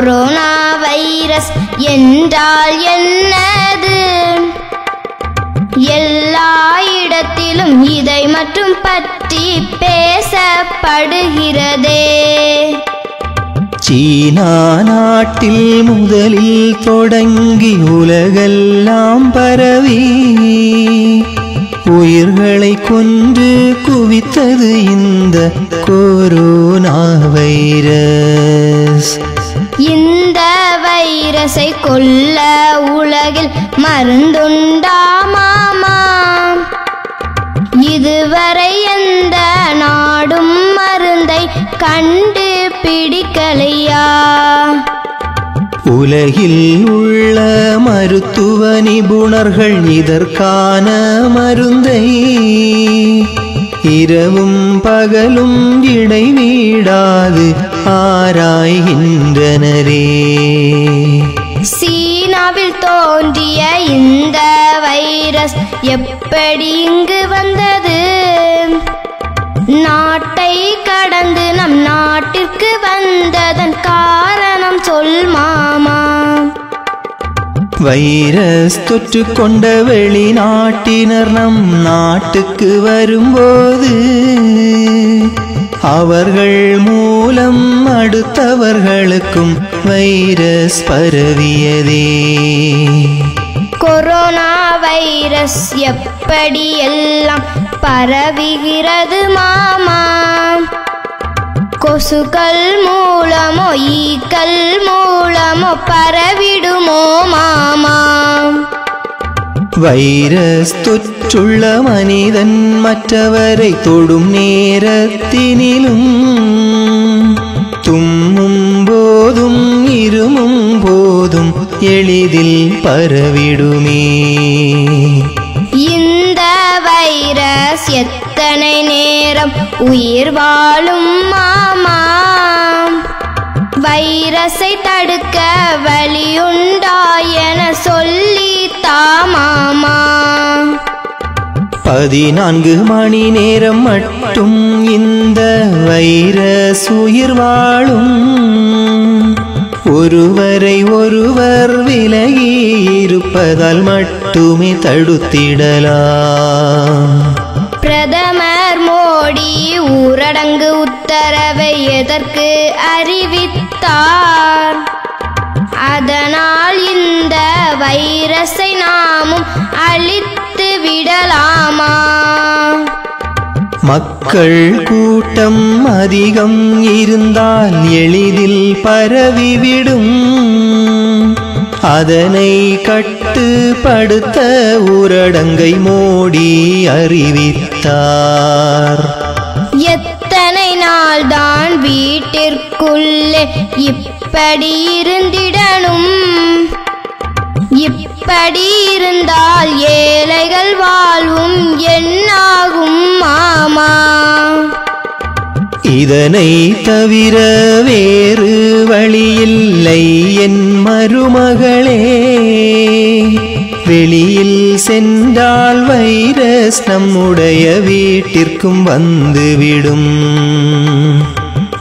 Corona virus என்றால் என்னது? எல்லா இடத்திலும் இதை மட்டும் பற்றி பேசப்படுகிறதே. சீனா நாட்டில் முதலில் தொடங்கி உலகெல்லாம் பரவி உயிர்களை கொன்று குவித்தது இந்த கொரோனா வைரஸ். இந்த வைரஸை கொல்ல உலகில் மருந்துண்டா மாமா. இதுவரை எந்த நாடும் மருந்தை கண்டு பிடிக்கலையா உலகில் உள்ள மருத்துவ நிபுணர்கள் இதற்கான மருந்தை இரவும் பகலும் இடைவீடாது ஆராய்கின்றனரே சீனாவில் தோன்றிய இந்த வைரஸ் எப்படி இங்கு வந்தது? நாட்டை கடந்து நம் நாட்டிற்கு வந்ததன் காரணம் சொல் மாமா. வைரஸ் தொற்று கொண்ட வெளிநாட்டினர் நம் நாட்டுக்கு வரும்போது அவர்கள் மூலம் அடுத்தவர்களுக்கும் வைரஸ் பரவியதே. கொரோனா வைரஸ் எப்படி எல்லாம் பரவுகிறது மாமா? கொசுக்கள் மூலமோ ஈக்கள் மூலமோ பரவிடுமோ மாமா? வைரஸ் தொற்றுள்ள மனிதன் மற்றவரை தொடும் நேரத்தினிலும் தும்மும் போதும் இருமும் போதும் எளிதில் பரவிடுமே. இந்த வைரஸ் எத்தனை நேரம் உயிர் வாழும் மாமா? வைரஸை தடுக்க வழியுண்டா என சொல்லி தாமாமா பதினான்கு மணி நேரம் மட்டும் இந்த வைரஸ் உயிர் வாழும். ஒருவரை ஒருவர் விலகி இருப்பதால் மட்டுமே தடுத்திடலாம் பிரதமர் மோடி ஊரடங்கு உத்தரவை எதற்கு அறிவித்தார்? அதனால் வைரஸை நாமும் அழித்து விடலாமா? மக்கள் கூட்டம் அதிகம் இருந்தால் எளிதில் பரவிவிடும் அதனை கட்டுப்படுத்த ஊரடங்கை மோடி அறிவித்தார். எத்தனை நாள் தான் வீட்டிற்குள்ளே இப்படி இருந்திடணும்? இப்படி இருந்தால் ஏழைகள் வாழ்வும் என்னாகும் மாமா? இதனை தவிர வேறு வழியில்லை என் மருமகளே. வெளியில் சென்றால் வைரஸ் நம்முடைய வீட்டிற்கும் வந்துவிடும்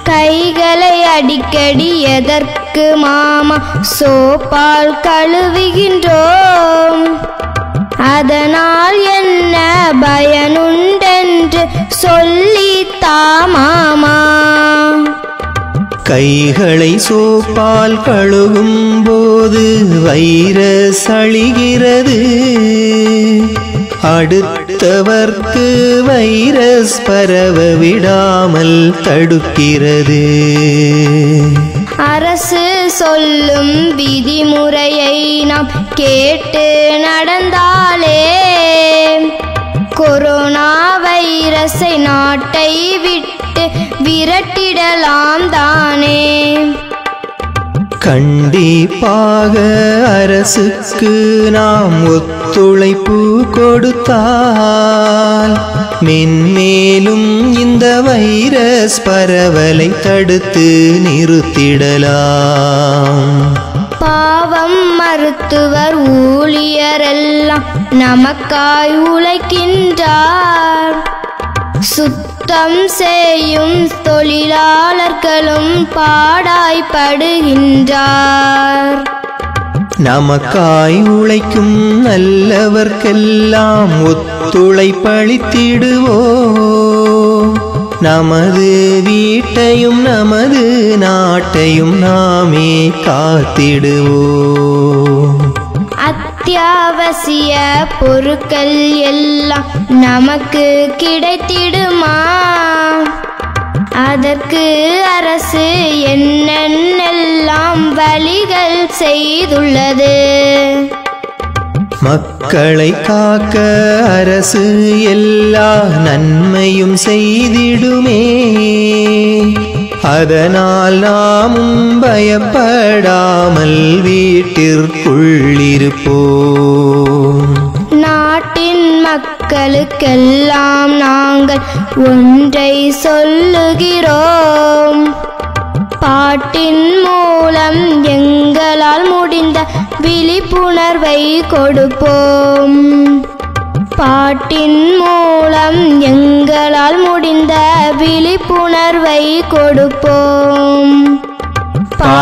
கைகளை அடிக்கடி எதற்கு மாமா சோப்பால் கழுவுகின்றோம்? அதனால் என்ன பயனுண்டென்று சொல்லி தாமாமா கைகளை சோப்பால் கழுவும் போது வைரஸ் அழிகிறது அடுத்தவர்க்கு வைரஸ் பரவ விடாமல் தடுக்கிறது. அரசு சொல்லும் விதிமுறையை நாம் கேட்டு நடந்தாலே கொரோனா வைரஸை நாட்டை விட்டு விரட்டிடலாம் தானே. கண்டிப்பாக அரசுக்கு நாம் ஒத்துழைப்பு கொடுத்தால் மென்மேலும் இந்த வைரஸ் பரவலை தடுத்து நிறுத்திடலாம். பாவம் மருத்துவர் ஊழியரெல்லாம் நமக்காய் உழைக்கின்றார். சுத்த சுத்தம் செய்யும் தொழிலாளர்களும் பாடாய்ப்படுகின்றார் நமக்காய் உழைக்கும் நல்லவர்க்கெல்லாம் ஒத்துழைப்பளித்திடுவோ நமது வீட்டையும் நமது நாட்டையும் நாமே காத்திடுவோம் அத்தியாவசிய பொருட்கள் எல்லாம் நமக்கு கிடைத்திடுமா? அதற்கு அரசு என்னென்னெல்லாம் வழிகள் செய்துள்ளது? மக்களை காக்க அரசு எல்லா நன்மையும் செய்திடுமே. அதனால் நாமும் பயப்படாமல் வீட்டிற்குள்ளிருப்போம் மக்களுக்கெல்லாம் நாங்கள் ஒன்றை சொல்லுகிறோம். பாட்டின் மூலம் எங்களால் முடிந்த விழிப்புணர்வை கொடுப்போம். பாட்டின் மூலம் எங்களால் முடிந்த விழிப்புணர்வை கொடுப்போம்.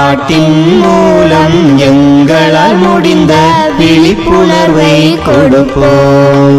பாட்டின் மூலம் எங்களால் முடிந்த விழிப்புணர்வை கொடுப்போம்.